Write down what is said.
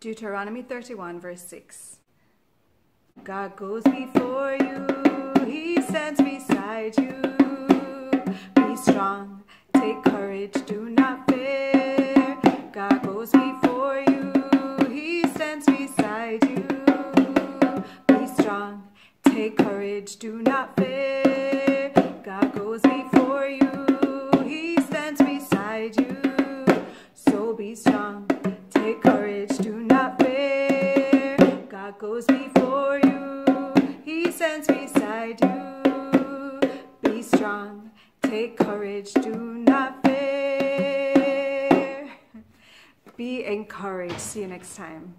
Deuteronomy 31, verse 6. God goes before you, He stands beside you. Be strong, take courage, do not fear. God goes before you, He stands beside you. Be strong, take courage, do not fear. God goes before you, He stands beside you. So be strong, take courage, do not fear. God goes before you, He stands beside you. Be strong, take courage, do not fear. Be encouraged. See you next time.